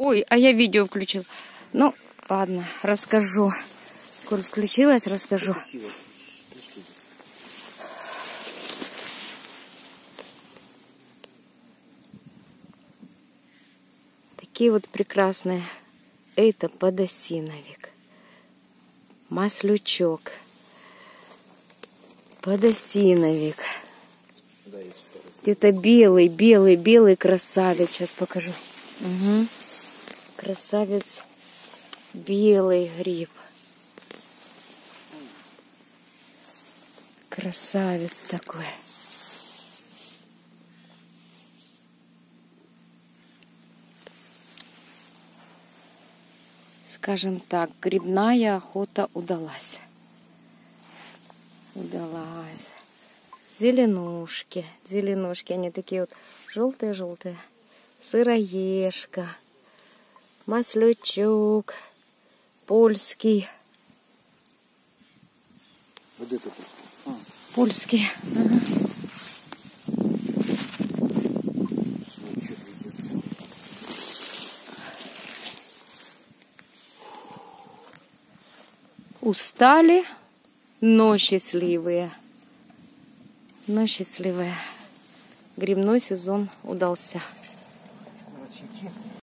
Ой, а я видео включил. Ну, ладно, расскажу. Коль включилась, расскажу. Такие вот прекрасные. Это подосиновик. Маслючок. Подосиновик. Где-то белый, белый, белый красавец. Сейчас покажу. Угу. Красавец белый гриб. Красавец такой. Скажем так, грибная охота удалась. Удалась. Зеленушки. Зеленушки, они такие вот желтые-желтые. Сыроежка. Маслючок. Польский. Вот это а. Польский. Ага. Устали, но счастливые. Но счастливые. Грибной сезон удался.